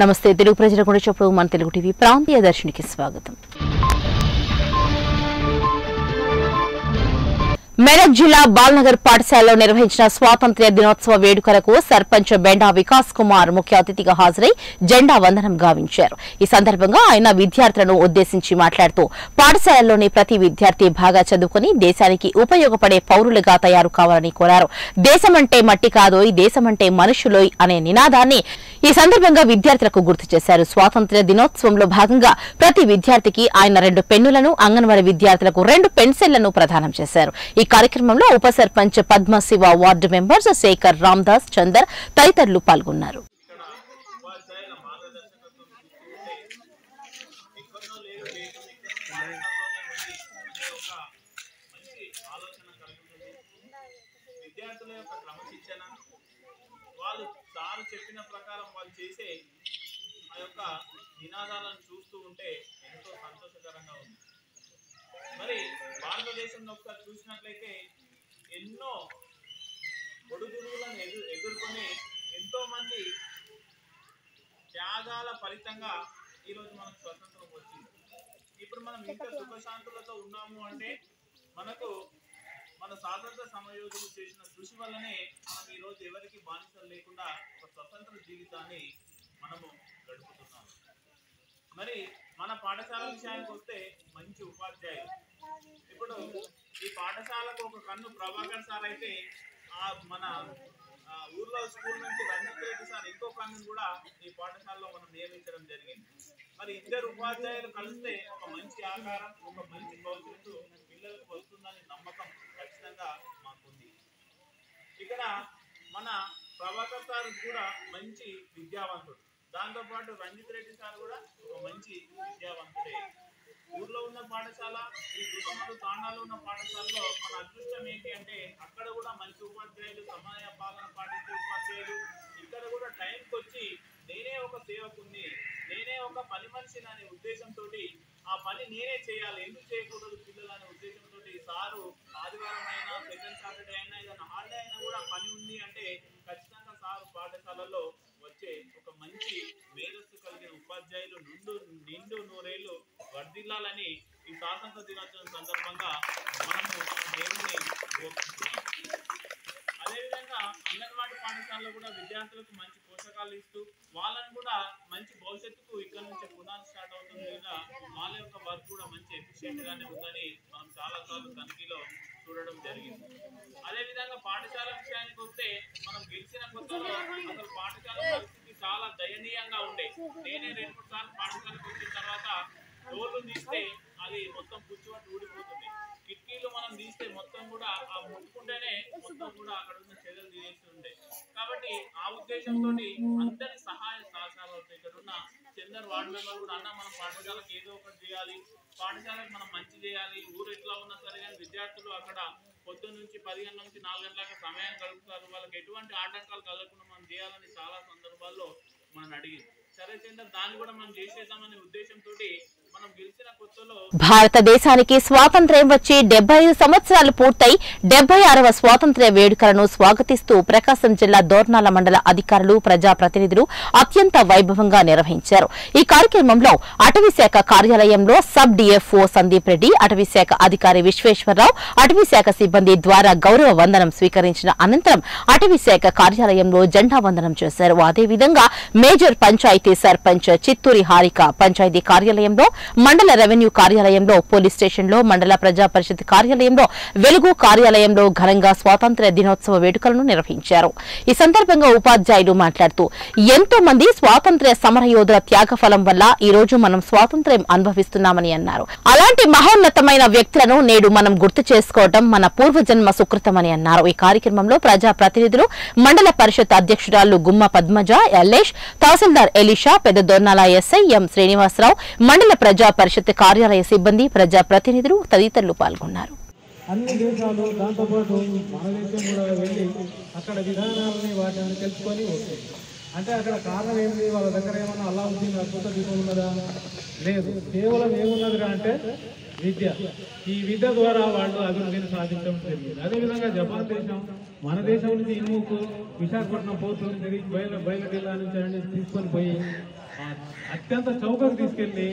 నమస్తే తెలుగు ప్రజల కూడా చెప్పు మన తెలుగు టీవీ ప్రాంతీయ దర్శనికి స్వాగతం. మెదక్ జిల్లా బాల్నగర్ పాఠశాలలో నిర్వహించిన స్వాతంత్ర్య దినోత్సవ వేడుకలకు సర్పంచ్ బెండా వికాస్ కుమార్ ముఖ్య అతిథిగా హాజరై జెండా వందనం గావించారు. ఈ సందర్భంగా ఆయన విద్యార్థులను ఉద్దేశించి మాట్లాడుతూ పాఠశాలలోని ప్రతి విద్యార్థి బాగా చదువుకుని దేశానికి ఉపయోగపడే పౌరులుగా తయారు కావాలని కోరారు. దేశమంటే మట్టి కాదోయ్ దేశమంటే మనుషులోయ్ అనే నినాదాన్ని ఈ సందర్భంగా విద్యార్థులకు గుర్తు చేశారు. స్వాతంత్ర్య దినోత్సవంలో భాగంగా ప్రతి విద్యార్థికి ఆయన రెండు పెన్నులను అంగన్వాడీ విద్యార్థులకు రెండు పెన్సిళ్ళను ప్రదానం చేశారు. కార్యక్రమంలో ఉప సర్పంచ్ పద్మశివ వార్డు మెంబర్స్ శేఖర్ రామ్దాస్ చందర్ తదితరులు పాల్గొన్నారు ఉపాధ్యాయుల మార్గదర్శకత్వం తీసుకుంటే ఎక్కడో లేదు దేశం ఇక్కడ భారతంలోనే ఉంది అనే ఒక మంచి ఆలోచన కలుగుతుంది విద్యార్థుల యొక్క క్రమశిక్షణ వాళ్ళు సారు చెప్పిన ప్రకారం వాళ్ళు చేసే ఆ యొక్క నినాదాలను చూస్తూ ఉంటే ఎంతో సంతోషకరంగా ఉంది మరి భారతదేశంలో ఒకసారి చూసినట్లయితే ఎన్నో ఒడుదుడులను ఎదు ఎదుర్కొని ఎంతో మంది త్యాగాల ఫలితంగా ఈరోజు మనకు స్వతంత్రం వచ్చింది. ఇప్పుడు మనం ఇంత సుఖశాంతులతో ఉన్నాము అంటే మనకు మన స్వాతంత్ర సమయోధులు చేసిన కృషి వల్లనే మనం ఈరోజు ఎవరికి బానిసలు లేకుండా ఒక స్వతంత్ర జీవితాన్ని మనము గడుపుతున్నాము. మరి మన పాఠశాల విషయానికి వస్తే మంచి ఉపాధ్యాయులు. ఇప్పుడు ఈ పాఠశాలకు ఒక కన్ను ప్రభాకర్ సార్ అయితే ఆ మన ఊర్లో స్కూల్ నుంచి రంజిత్ రెడ్డి సార్ ఇంకో కన్ను కూడా ఈ పాఠశాలలో మనం నియమించడం జరిగింది. మరి ఇద్దరు ఉపాధ్యాయులు కలిస్తే ఒక మంచి ఆకారం ఒక మంచి భవిష్యత్తు పిల్లలకు వస్తుందని నమ్మకం ఖచ్చితంగా మాకుంది. ఇక్కడ మన ప్రభాకర్ సార్ కూడా మంచి విద్యావంతుడు. దాంతోపాటు రంజిత్ రెడ్డి సార్ కూడా ఒక మంచి విద్యావంతుడే. ఊర్లో ఉన్న పాఠశాల ఈ దుర్గమ్మడు తాండాలో ఉన్న పాఠశాలలో మన అదృష్టం ఏంటి అంటే అక్కడ కూడా మంచి ఉపాధ్యాయులు సమయ పాలన పాటించే ఉపాధ్యాయులు. ఇక్కడ కూడా టైంకి వచ్చి నేనే ఒక సేవకుని నేనే ఒక పని మనిషిని అనే ఉద్దేశంతో ఆ పని నేనే చేయాలి. ఎందుకు చేయకూడదు పిల్లలు అనే ఉద్దేశంతో సారు ఆదివారం అయినా సెకండ్ సాటర్డే అయినా ఏదైనా హాలిడే అయినా కూడా పని ఉంది అంటే ఖచ్చితంగా సారు పాఠశాలలో వచ్చే ఒక మంచి మేధస్సు కలిగిన ఉపాధ్యాయులు నిండు నిండు నూరేళ్ళు వర్ధిల్లాలని ఈ స్వాతంత్ర దినోత్సవం సందర్భంగా మనము దేవుని కోరుకుంటున్నాం అదేవిధంగా అంగన్వాడీ పాఠశాలలో కూడా విద్యార్థులకు మంచి పోషకాలు ఇస్తూ వాళ్ళని కూడా మంచి భవిష్యత్తుకు ఇక్కడ నుంచి పునాది స్టార్ట్ అవుతుంది లేదా వాళ్ళ యొక్క వర్క్ కూడా మంచి ఎఫిషియెంట్ గానే ఉందని మనం చాలా సార్లు తనిఖీలో చూడడం జరిగింది. అదేవిధంగా పాఠశాల విషయానికి వస్తే మనం గెలిచిన కొత్తలో అసలు పాఠశాల పరిస్థితి చాలా దయనీయంగా ఉండే. నేనే రెండు మూడు సార్లు పాఠశాలకు వచ్చిన తర్వాత డోర్లు తీస్తే అది మొత్తం పుచ్చిపట్టు ఊడిపోతుంది. కిటికీలు మనం తీస్తే మొత్తం కూడా ఆ ముట్టుకుంటేనే మొత్తం కూడా అక్కడ ఉన్న చర్యలు తీసేసి కాబట్టి ఆ ఉద్దేశంతో అందరి సహాయ సహకారాలతో ఇక్కడ ఉన్న చందర్ వార్డు మెంబర్ కూడా అన్న మనం పాఠశాలకు ఏదో ఒకటి చేయాలి. పాఠశాలకు మనం మంచి చేయాలి. ఊరు ఎట్లా ఉన్నా సరే కానీ విద్యార్థులు అక్కడ పొద్దున్న నుంచి పదిహేను నుంచి నాలుగు గంటలకు సమయం గడుపుతారు. వాళ్ళకి ఎటువంటి ఆటంకాలు కలగకుండా మనం చేయాలని చాలా సందర్భాల్లో మనం అడిగింది. సరే చందర్ దాన్ని కూడా మనం చేసేద్దామనే ఉద్దేశంతో భారతదేశానికి స్వాతంత్ర్యం వచ్చి డెబ్బై ఐదు సంవత్సరాలు పూర్తయి డెబ్బై ఆరవ స్వాతంత్ర్య వేడుకలను స్వాగతిస్తూ ప్రకాశం జిల్లా దోర్నాల మండల అధికారులు ప్రజాప్రతినిధులు అత్యంత వైభవంగా నిర్వహించారు. ఈ కార్యక్రమంలో అటవీశాఖ కార్యాలయంలో సబ్ డిఎఫ్ఓ సందీప్ రెడ్డి అటవీశాఖ అధికారి విశ్వేశ్వరరావు అటవీశాఖ సిబ్బంది ద్వారా గౌరవ వందనం స్వీకరించిన అనంతరం అటవీశాఖ కార్యాలయంలో జెండా వందనం చేశారు. అదేవిధంగా మేజర్ పంచాయతీ సర్పంచ్ చిత్తూరి హారిక పంచాయతీ కార్యాలయంలో మండల రెవెన్యూ కార్యాలయంలో పోలీస్ స్టేషన్లో మండల ప్రజా పరిషత్ కార్యాలయంలో వెలుగు కార్యాలయంలో ఘనంగా స్వాతంత్ర్య దినోత్సవ వేడుకలను నిర్వహించారు. ఈ సందర్భంగా ఉపాధ్యాయులు మాట్లాడుతూ ఎంతో మంది స్వాతంత్ర్య సమరయోధుల త్యాగఫలం వల్ల ఈ రోజు మనం స్వాతంత్ర్యం అనుభవిస్తున్నామని అన్నారు. అలాంటి మహోన్నతమైన వ్యక్తులను నేడు మనం గుర్తు చేసుకోవడం మన పూర్వజన్మ సుకృతమని అన్నారు. ఈ కార్యక్రమంలో ప్రజా ప్రతినిధులు మండల పరిషత్ అధ్యక్షురాలు గుమ్మ పద్మజ ఎల్లేష్ తహసీల్దార్ ఎలీషా పెద్ద దొర్నాల ఎస్ఐ ఎం శ్రీనివాసరావు మండల ప్రజా పరిషత్ కార్యాలయ సిబ్బంది ప్రజా ప్రతినిధులు తదితరులు పాల్గొన్నారు. అన్ని దేశాలు దాంతోపాటు మన దేశం కూడా వెళ్ళి అక్కడ విధానాలని వాటిని తెలుసుకొని వస్తుంది. అంటే అక్కడ కారణం ఏంటి వాళ్ళ దగ్గర ఏమన్నా అల్లావుద్దీన్ అద్భుత దీపం ఉన్నదా? లేదు. కేవలం ఏమున్నదిరా అంటే విద్య. ఈ విద్య ద్వారా వాళ్ళు అభివృద్ధిని సాధించడం జరిగింది. అదేవిధంగా జపాన్ దేశం మన దేశం నుంచి ఇనుముకు విశాఖపట్నం పోతుంది నుంచి బయలు బయలుదేరా నుంచి తీసుకొని పోయి అత్యంత చౌకకు తీసుకెళ్ళి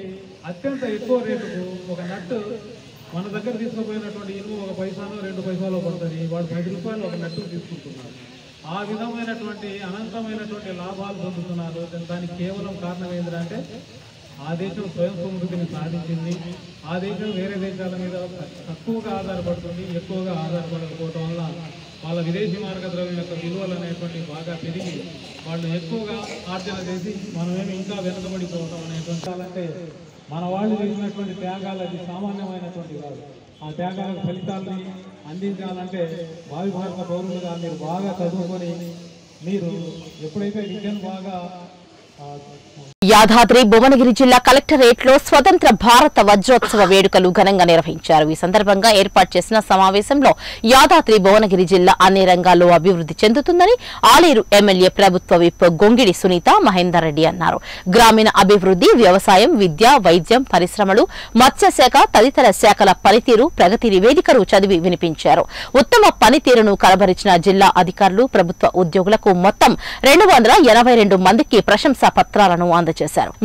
అత్యంత ఎక్కువ రేటుకు ఒక నట్టు మన దగ్గర తీసుకుపోయినటువంటి ఇనుము ఒక పైసానో రెండు పైసాలో పడుతుంది. వాడు పది రూపాయలు ఒక నట్టు తీసుకుంటున్నారు ఆ విధమైనటువంటి అనంతమైనటువంటి లాభాలు పొందుతున్నారు దానికి కేవలం కారణం ఏంటంటే ఆ దేశం స్వయం సమృద్ధిని సాధించింది. ఆ దేశం వేరే దేశాల మీద తక్కువగా ఆధారపడుతుంది ఎక్కువగా ఆధారపడకపోవటం వల్ల వాళ్ళ విదేశీ మార్గ ద్రవ్యం యొక్క విలువలు అనేటువంటి బాగా పెరిగి వాళ్ళు ఎక్కువగా ఆర్జన చేసి మనమేమి ఇంకా వెనుకబడిపోవడం అనేటువంటి అంటే మన వాళ్ళు చేసినటువంటి త్యాగాలు అది సామాన్యమైనటువంటి కాదు. ఆ త్యాగాల ఫలితాలని అందించాలంటే భావి భారత పౌరులుగా మీరు బాగా చదువుకొని మీరు ఎప్పుడైతే విద్యను బాగా యాదాద్రి భువనగిరి జిల్లా కలెక్టరేట్లో స్వతంత్ర భారత వజ్రోత్సవ వేడుకలు ఘనంగా నిర్వహించారు. ఈ సందర్భంగా ఏర్పాటు చేసిన సమావేశంలో యాదాద్రి భువనగిరి జిల్లా అన్ని రంగాల్లో అభివృద్ధి చెందుతుందని ఆలేరు ఎమ్మెల్యే ప్రభుత్వ విప్ గొంగిడి సునీత మహేందర్ రెడ్డి అన్నారు. గ్రామీణ అభివృద్ధి వ్యవసాయం విద్య వైద్యం పరిశ్రమలు మత్స్యశాఖ తదితర శాఖల పనితీరు ప్రగతి నివేదికలు చదివి వినిపించారు. ఉత్తమ పనితీరును కలబరిచిన జిల్లా అధికారులు ప్రభుత్వ ఉద్యోగులకు మొత్తం రెండు వందల ఎనభై రెండు మందికి ప్రశంసా పత్రాలను అందజేశారు.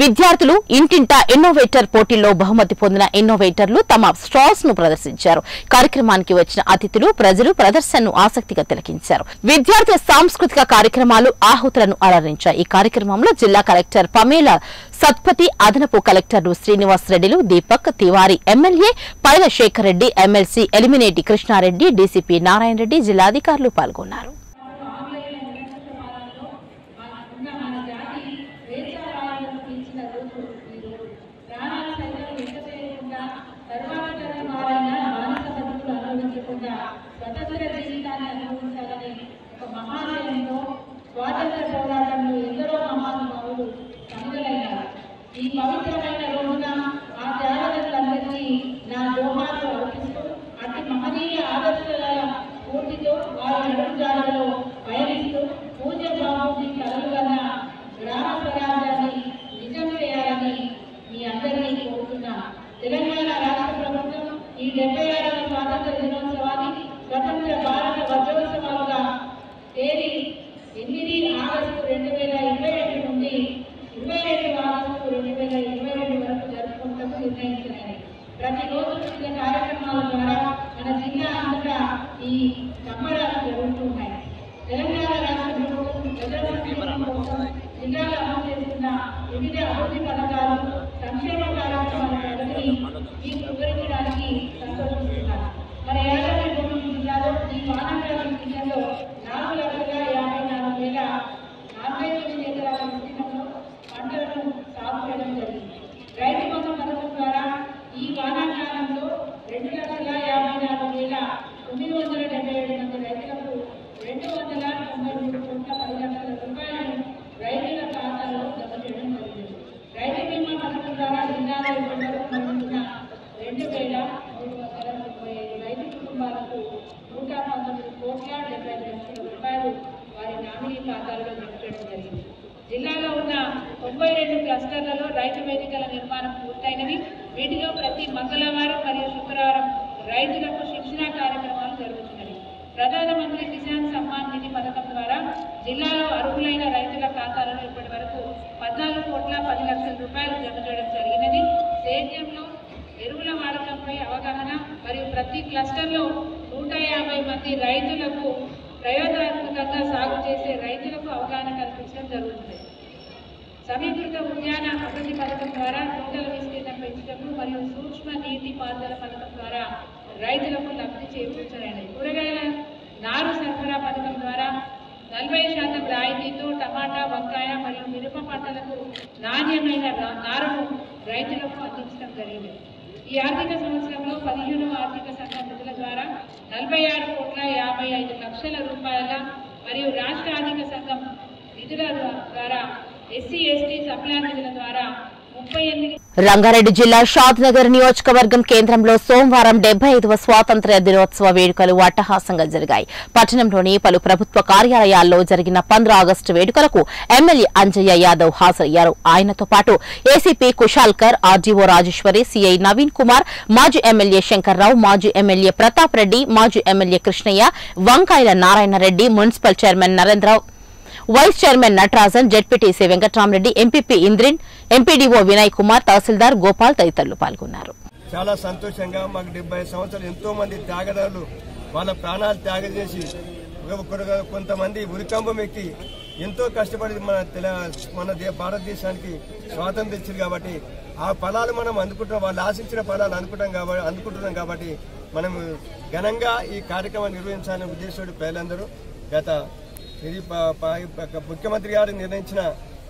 విద్యార్థులు ఇంటింటా ఇన్నోవేటర్ పోటీల్లో బహుమతి పొందిన ఇన్నోవేటర్లు తమ స్టాల్స్ను ప్రదర్శించారు. కార్యక్రమానికి వచ్చిన అతిథులు ప్రజలు ప్రదర్శనను ఆసక్తిగా తిలకించారు. విద్యార్థుల సాంస్కృతిక కార్యక్రమాలు ఆహుతులను అలరించాయి. ఈ కార్యక్రమంలో జిల్లా కలెక్టర్ పమేల సత్పతి అదనపు కలెక్టర్లు శ్రీనివాస్ రెడ్డిలు Deepak Tiwari MLA Paila Shekhar Reddy MLC Elimineti Krishnareddy DCP Narayana Reddy జిల్లాధికారులు పాల్గొన్నారు. వారి నామినీ ఖాతాల్లో జమ చేయడం జరిగింది. జిల్లాలో ఉన్న తొంభై రెండు క్లస్టర్లలో రైతు వేదికల నిర్మాణం పూర్తయినవి వీటిలో ప్రతి మంగళవారం మరియు శుక్రవారం రైతులకు శిక్షణ కార్యక్రమాలు జరుగుతున్నవి. ప్రధానమంత్రి కిసాన్ సమ్మాన్ నిధి పథకం ద్వారా జిల్లాలో అర్హులైన రైతుల ఖాతాలలో ఇప్పటి వరకు పద్నాలుగు కోట్ల పది లక్షల రూపాయలు జమ చేయడం జరిగినది. సేద్యంలో ఎరువుల వాడకంపై అవగాహన మరియు ప్రతి క్లస్టర్లో నూట యాభై మంది రైతులకు ప్రయోజనాత్మకంగా సాగు చేసే రైతులకు అవగాహన కల్పించడం జరుగుతుంది. సమీకృత ఉద్యాన అభివృద్ధి పథకం ద్వారా తోటల విస్తీర్ణం పెంచడము మరియు సూక్ష్మ నీటి పారుదల పథకం ద్వారా రైతులకు లబ్ధి చేకూర్చలేదు కూరగాయల నారు సరఫరా పథకం ద్వారా నలభై శాతం రాయితీతో టమాటా వంకాయ మరియు మిరప పంటలకు నాణ్యమైన నారును రైతులకు అందించడం జరిగింది. ఈ ఆర్థిక సంవత్సరంలో పదిహేను ఆర్థిక సంఘం నిధుల ద్వారా నలభై ఆరు కోట్ల యాభై ఐదు లక్షల రూపాయల మరియు రాష్ట్ర ఆర్థిక సంఘం నిధుల ద్వారా ఎస్సీ ఎస్టీ సప్లా నిధుల ద్వారా రంగారెడ్డి జిల్లా షాద్ నగర్ నియోజకవర్గం కేంద్రంలో సోమవారం డెబ్బై ఐదవ స్వాతంత్ర్య దినోత్సవ వేడుకలు అట్టహాసంగా జరిగాయి. పట్టణంలోని పలు ప్రభుత్వ కార్యాలయాల్లో జరిగిన పంద్ర ఆగస్టు వేడుకలకు ఎమ్మెల్యే అంజయ్య యాదవ్ హాజరయ్యారు. ఆయనతో పాటు ACP Kushalkar RDO Rajeshwari CI Naveen Kumar మాజీ ఎమ్మెల్యే శంకర్రావు మాజీ ఎమ్మెల్యే ప్రతాప్ రెడ్డి మాజీ MLA Krishnaiah Vankayala Narayana Reddy municipal chairman Narendrarao vice chairman Natarajan ZPTC Venkatramareddy MPP Indrin MPDO Vinay Kumar tahsildar Gopal తదితరులు పాల్గొన్నారు. చాలా సంతోషంగా మాకు డెబ్బై సంవత్సరాలు ఎంతో మంది త్యాగదారులు వాళ్ళ ప్రాణాలు త్యాగం చేసి కొంతమంది ఉరికంబం ఎక్కి ఎంతో కష్టపడి మన తెల మన దే- భారతదేశానికి స్వాతంత్రం ఇచ్చింది కాబట్టి ఆ ఫలాలు మనం అందుకుంటున్నాం వాళ్ళు ఆశించిన ఫలాలు అనుకుంటాం కాబట్టి అందుకుంటున్నాం కాబట్టి మనం ఘనంగా ఈ కార్యక్రమాన్ని నిర్వహించాలనే ఉద్దేశంతో ప్రజలందరూ గత ఇది ముఖ్యమంత్రి గారు నిర్ణయించిన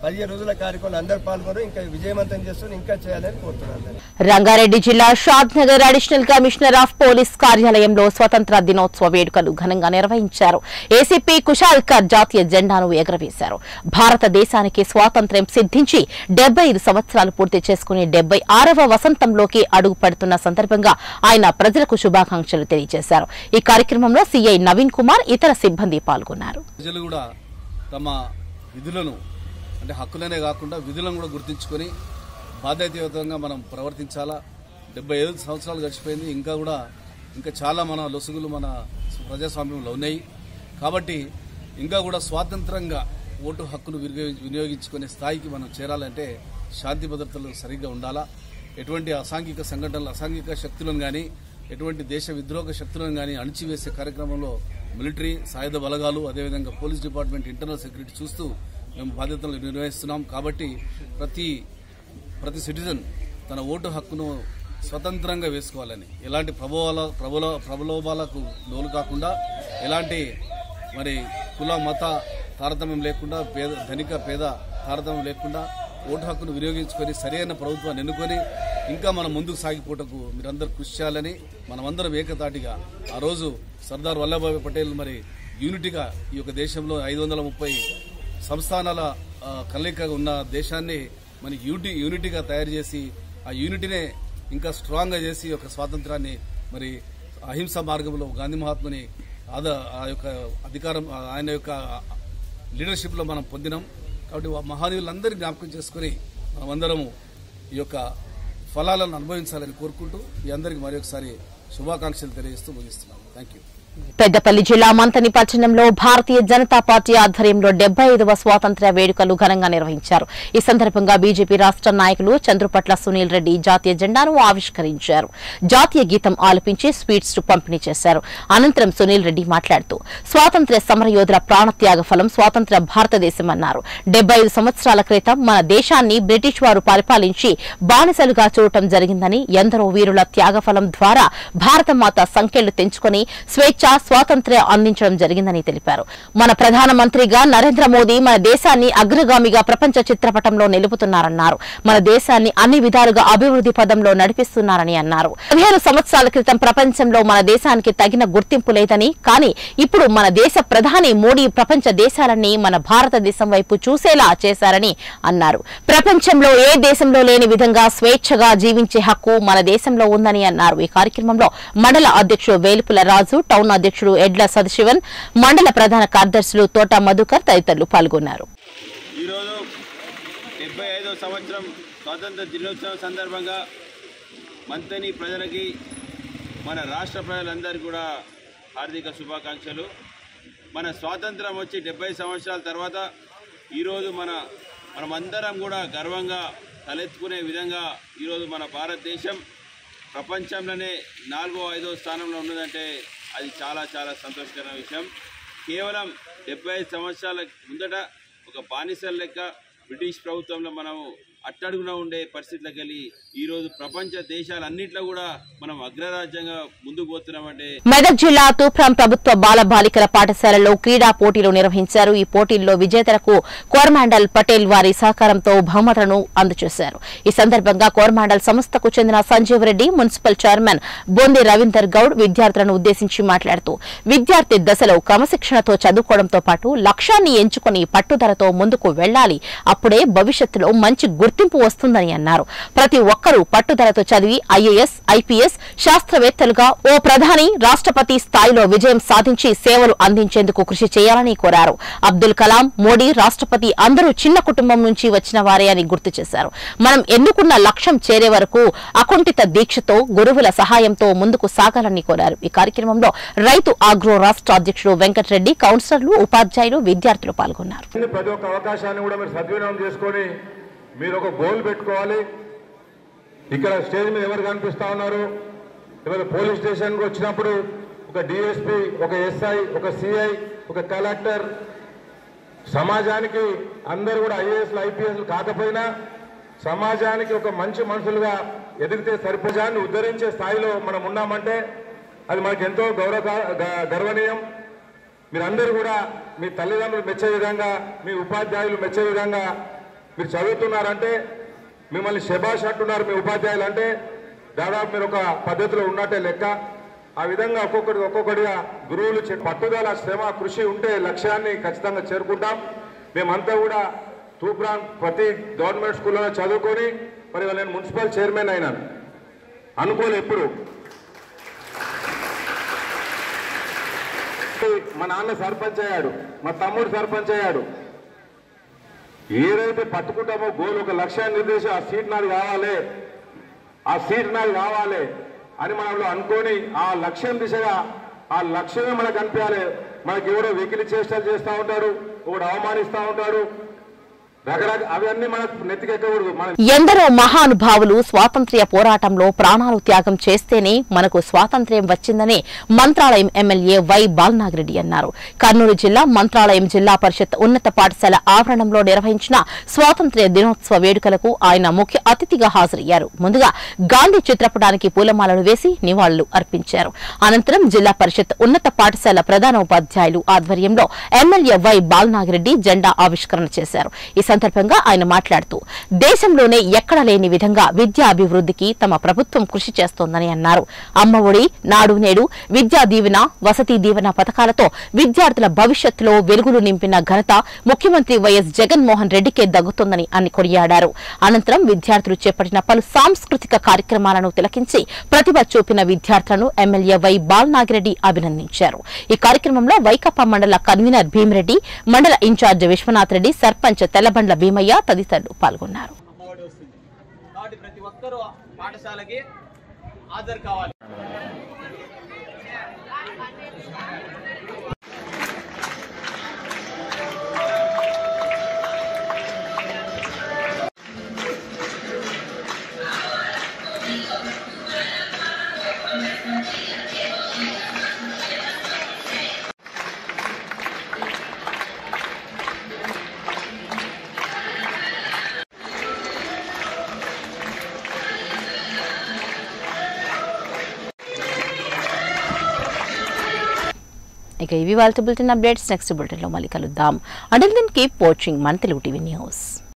పదిహేను రోజుల కార్యక్రమంలో అందరూ పాల్గొని ఇంకా విజయవంతం చేస్తూ ఇంకా చేయాలని కోరుతున్నాను. రంగారెడ్డి జిల్లా Shadnagar additional commissioner of police కార్యాలయంలో స్వతంత్ర దినోత్సవ వేడుకలు ఘనంగా నిర్వహించారు. ఏసీపీ కుషాల్ కర్ జాతీయ జెండాను ఎగరవేశారు. భారతదేశానికి స్వాతంత్ర్యం సిద్ధించి డెబ్బై ఐదు సంవత్సరాలు పూర్తి చేసుకుని డెబ్బై ఆరవ వసంతంలోకి అడుగు పెడుతున్న సందర్భంగా ఆయన ప్రజలకు శుభాకాంక్షలు తెలియజేశారు. ఈ కార్యక్రమంలో సీఐ నవీన్ కుమార్ ఇతర సిబ్బంది పాల్గొన్నారు. ప్రజలు కూడా తమ విధులను అంటే హక్కులనే కాకుండా విధులను కూడా గుర్తించుకొని బాధ్యతాయుతంగా మనం ప్రవర్తించాలా? డెబ్బై ఐదు సంవత్సరాలు గడిచిపోయింది. ఇంకా కూడా ఇంకా చాలా మన లొసుగులు మన ప్రజాస్వామ్యంలో ఉన్నాయి. కాబట్టి ఇంకా కూడా స్వాతంత్రంగా ఓటు హక్కును వినియోగించుకునే స్థాయికి మనం చేరాలంటే శాంతి భద్రతలు సరిగ్గా ఉండాలా? ఎటువంటి అసాంఘిక సంఘటనలు అసాంఘిక శక్తులను కానీ ఎటువంటి దేశ విద్రోహ శక్తులను కానీ అణిచివేసే కార్యక్రమంలో మిలిటరీ సాయుధ బలగాలు అదేవిధంగా పోలీస్ డిపార్ట్మెంట్ ఇంటర్నల్ సెక్యూరిటీ చూస్తూ మేము బాధ్యతలు నిర్వహిస్తున్నాం కాబట్టి ప్రతి ప్రతి సిటిజన్ తన ఓటు హక్కును స్వతంత్రంగా వేసుకోవాలని. ఎలాంటి ప్రభావాల ప్రబల ప్రబలోభాలకు లోను కాకుండా ఎలాంటి మరి కుల మత తారతమ్యం లేకుండా పేద ధనిక పేద తారతమ్యం లేకుండా ఓటు హక్కును వినియోగించుకొని సరైన ప్రభుత్వాన్ని ఎన్నుకొని ఇంకా మనం ముందుకు సాగిపోటకు మీరందరూ కృషి చేయాలని మనమందరం ఏకతాటిగా ఆ రోజు సర్దార్ వల్లభాయ్ పటేల్ మరి యూనిటీగా ఈ యొక్క దేశంలో ఐదు వందల ముప్పై సంస్థానాల కలయికగా ఉన్న దేశాన్ని మన యూనిటీ యూనిటీగా తయారు చేసి ఆ యూనిటీనే ఇంకా స్ట్రాంగ్గా చేసి ఒక స్వాతంత్రాన్ని మరి అహింస మార్గంలో గాంధీ మహాత్ముని ఆద ఆ యొక్క అధికారం ఆయన యొక్క లీడర్షిప్లో మనం పొందినాం. కాబట్టి మహానీయులందరినీ జ్ఞాపకం చేసుకుని మనమందరము ఈ యొక్క ఫలాలను అనుభవించాలని కోరుకుంటూ ఈ అందరికీ మరొకసారి శుభాకాంక్షలు తెలియజేస్తూ ముగిస్తున్నాను. థ్యాంక్ యూ పెద్దపల్లి జిల్లా మంతని పట్టణంలో భారతీయ జనతా పార్టీ ఆధ్వర్యంలో డెబ్బై ఐదవ స్వాతంత్ర్య వేడుకలు ఘనంగా నిర్వహించారు. ఈ సందర్భంగా బీజేపీ రాష్ట నాయకులు చంద్రుపట్ల సునీల్ రెడ్డి జాతీయ జెండాను ఆవిష్కరించారు. జాతీయ గీతం ఆలపించి స్వీట్స్ పంపిణీ చేశారు. అనంతరం సునీల్ రెడ్డి మాట్లాడుతూ స్వాతంత్ర్య సమరయోధుల ప్రాణత్యాగ ఫలం స్వాతంత్ర్య భారతదేశమన్నారు డెబ్బై ఐదు సంవత్సరాల క్రితం మన దేశాన్ని బ్రిటిష్ వారు పరిపాలించి బానిసలుగా చూడటం జరిగిందని ఎందరో వీరుల త్యాగఫలం ద్వారా భారతమాత సంఖ్యలు తెంచుకొని స్వేచ్ఛ స్వాతంత్ర్యం అందించడం జరిగిందని తెలిపారు. మన ప్రధానమంత్రిగా నరేంద్ర మోదీ మన దేశాన్ని అగ్రగామిగా ప్రపంచ చిత్రపటంలో నిలుపుతున్నారన్నారు. మన దేశాన్ని అన్ని విధాలుగా అభివృద్ధి పదంలో నడిపిస్తున్నారని అన్నారు. పదిహేను సంవత్సరాల క్రితం ప్రపంచంలో మన దేశానికి తగిన గుర్తింపు లేదని కానీ ఇప్పుడు మన దేశ ప్రధాని మోడీ ప్రపంచ దేశాలన్నీ మన భారతదేశం వైపు చూసేలా చేశారని అన్నారు. ప్రపంచంలో ఏ దేశంలో లేని విధంగా స్వేచ్ఛగా జీవించే హక్కు మన దేశంలో ఉందని అన్నారు. ఈ కార్యక్రమంలో మండల అధ్యక్షుడు వేలుపుల రాజు టౌన్ అధ్యక్షుడు ఎడ్ల సదశివన్ మండల ప్రధాన కార్యదర్శులు తోట మధుకర్ తదితరులు పాల్గొన్నారు. ఐదో సంవత్సరం స్వాతంత్ర దినోత్సవం సందర్భంగా మంతని ప్రజలకి మన రాష్ట్ర ప్రజలందరికీ కూడా హార్దిక శుభాకాంక్షలు. మన స్వాతంత్రం వచ్చి డెబ్బై సంవత్సరాల తర్వాత ఈరోజు మన మనమందరం కూడా గర్వంగా తలెత్తుకునే విధంగా ఈరోజు మన భారతదేశం ప్రపంచంలోనే నాలుగో ఐదో స్థానంలో ఉన్నదంటే అది చాలా చాలా సంతోషకరమైన విషయం. కేవలం డెబ్బై ఐదు సంవత్సరాల ముందట ఒక బానిసల లెక్క బ్రిటిష్ ప్రభుత్వంలో మనము అట్టడుగున ఉండే పరిస్థితులకు వెళ్ళి ఈరోజు ప్రపంచ దేశాలన్నింటిలో కూడా మనం అగ్రరాజ్యంగా ముందుకు పోతున్నామంటే మెదక్ జిల్లా తూప్రాం ప్రభుత్వ బాల బాలికల పాఠశాలలో క్రీడా పోటీలు నిర్వహించారు. ఈ పోటీల్లో విజేతలకు కోరమాండల్ పటేల్ వారి సహకారంతో బహుమతులను అందజేశారు. ఈ సందర్భంగా కోరమాండల్ సంస్థకు చెందిన సంజీవ్ రెడ్డి మున్సిపల్ చైర్మన్ బొంది రవీందర్ గౌడ్ విద్యార్థులను ఉద్దేశించి మాట్లాడుతూ విద్యార్థి దశలో క్రమశిక్షణతో చదువుకోవడంతో పాటు లక్ష్యాన్ని ఎంచుకుని పట్టుదలతో ముందుకు వెళ్ళాలి అప్పుడే భవిష్యత్తులో మంచి గుర్తు గుర్తింపు వస్తుందని అన్నారు. ప్రతి ఒక్కరూ పట్టుదలతో చదివి ఐఏఎస్ ఐపీఎస్ శాస్త్రవేత్తలుగా ఓ ప్రధాని రాష్ట్రపతి స్థాయిలో విజయం సాధించి సేవలు అందించేందుకు కృషి చేయాలని కోరారు. అబ్దుల్ కలాం మోడీ రాష్ట్రపతి అందరూ చిన్న కుటుంబం నుంచి వచ్చిన వారే అని గుర్తు చేశారు. మనం ఎన్నుకున్న లక్ష్యం చేరే వరకు అకుంఠిత దీక్షతో గురువుల సహాయంతో ముందుకు సాగాలని కోరారు. ఈ కార్యక్రమంలో రైతు ఆగ్రో రాష్ట్ర అధ్యక్షుడు వెంకటరెడ్డి కౌన్సిలర్లు ఉపాధ్యాయులు విద్యార్థులు పాల్గొన్నారు. ప్రతి ఒక్క అవకాశాన్ని కూడా మీరు సద్వినియోగం చేసుకొని మీరు ఒక గోల్ పెట్టుకోవాలి. ఇక్కడ స్టేజ్ మీద ఎవరు కనిపిస్తా ఉన్నారు? ఇవాళ పోలీస్ స్టేషన్కి వచ్చినప్పుడు ఒక డిఎస్పి ఒక ఎస్ఐ ఒక సిఐ ఒక కలెక్టర్ సమాజానికి అందరూ కూడా ఐఏఎస్లు ఐపీఎస్లు కాకపోయినా సమాజానికి ఒక మంచి మనుషులుగా ఎదిగితే సరిపజాన్ని ఉద్ధరించే స్థాయిలో మనం ఉన్నామంటే అది మనకు ఎంతో గౌరవ గ- గర్వనీయం. మీరందరూ కూడా మీ తల్లిదండ్రులు మెచ్చే విధంగా మీ ఉపాధ్యాయులు మెచ్చే విధంగా మీరు చదువుతున్నారంటే మిమ్మల్ని శబాష్ అంటున్నారు మీ ఉపాధ్యాయులు అంటే దాదాపు మీరు ఒక పద్ధతిలో ఉన్నట్టే లెక్క. ఆ విధంగా ఒక్కొక్కటి ఒక్కొక్కటిగా గురువులు పట్టుదల శ్రమ కృషి ఉంటే లక్ష్యాన్ని ఖచ్చితంగా చేరుకుంటాం. మేమంతా కూడా తూప్రాన్ ప్రతి గవర్నమెంట్ స్కూల్లో చదువుకొని మరి నేను మున్సిపల్ చైర్మన్ అయినాను. అనుకోలే ఎప్పుడు. మా నాన్న సర్పంచ్ అయ్యాడు మా తమ్ముడు సర్పంచ్ అయ్యాడు. ఏదైతే పట్టుకుంటామో గోల్ ఒక లక్ష్యాన్ని నిర్దేశం ఆ సీట్ నాది కావాలి. ఆ సీట్ నాది కావాలి అని మనలో అనుకొని ఆ లక్ష్యం దిశగా ఆ లక్ష్యమే మనకు అనిపించాలి మనకి ఎవరో వెకిలి చేష్టలు చేస్తూ ఉంటాడు ఒకడు అవమానిస్తూ ఉంటాడు రకరకాల అవన్నీ మనకు నెత్తికెక్కకూడదు మన ఎందరో మహానుభావులు స్వాతంత్ర్య పోరాటంలో ప్రాణాలు త్యాగం చేస్తేనే మనకు స్వాతంత్ర్యం వచ్చిందని మంత్రాలయం ఎమ్మెల్యే వై బాలనాగిరెడ్డి అన్నారు. కర్నూలు జిల్లా మంత్రాలయం జిల్లా పరిషత్ ఉన్నత పాఠశాల ఆవరణంలో నిర్వహించిన స్వాతంత్ర్య దినోత్సవ వేడుకలకు ఆయన ముఖ్య అతిథిగా హాజరయ్యారు. ముందుగా గాంధీ చిత్రపటానికి పూలమాలలు వేసి నివాళులు అర్పించారు. అనంతరం జిల్లా పరిషత్ ఉన్నత పాఠశాల ప్రధానోపాధ్యాయులు ఆధ్వర్యంలో ఎమ్మెల్యే వై బాలనాగిరెడ్డి జెండా ఆవిష్కరణ చేశారు. ఈ సందర్భంగా ఆయన మాట్లాడుతూ దేశంలోనే ఎక్కడ లేని విధంగా విద్యా అభివృద్ధికి తమ ప్రభుత్వం కృషి చేస్తోందని అన్నారు. అమ్మఒడి నాడు నేడు విద్యా దీవెన వసతి దీవెన పథకాలతో విద్యార్థుల భవిష్యత్తులో వెలుగులు నింపిన ఘనత ముఖ్యమంత్రి వైఎస్ జగన్మోహన్ రెడ్డికే దగ్గుతుందని అని కొనియాడారు. అనంతరం విద్యార్థులు చేపట్టిన పలు సాంస్కృతిక కార్యక్రమాలను తిలకించి ప్రతిభ చూపిన విద్యార్థులను ఎమ్మెల్యే వై బాలనాగిరెడ్డి అభినందించారు. ఈ కార్యక్రమంలో వైకప్ప మండల కన్వీనర్ భీమిరెడ్డి మండల ఇన్ఛార్జ్ విశ్వనాథ్ రెడ్డి సర్పంచ్ తెల్లబండ్ల భీమయ్య తదితరులు పాల్గొన్నారు. ప్రతి ఒక్కరూ పాఠశాలకి హాజరు కావాలి. ఇక ఇవి వాళ్ళ బులెటిన్ అప్డేట్స్. నెక్స్ట్ బులెటిన్లో మళ్ళీ కలుద్దాం. అంటిల్ దెన్ కీప్ వాచింగ్ మన తెలుగు టీవీ న్యూస్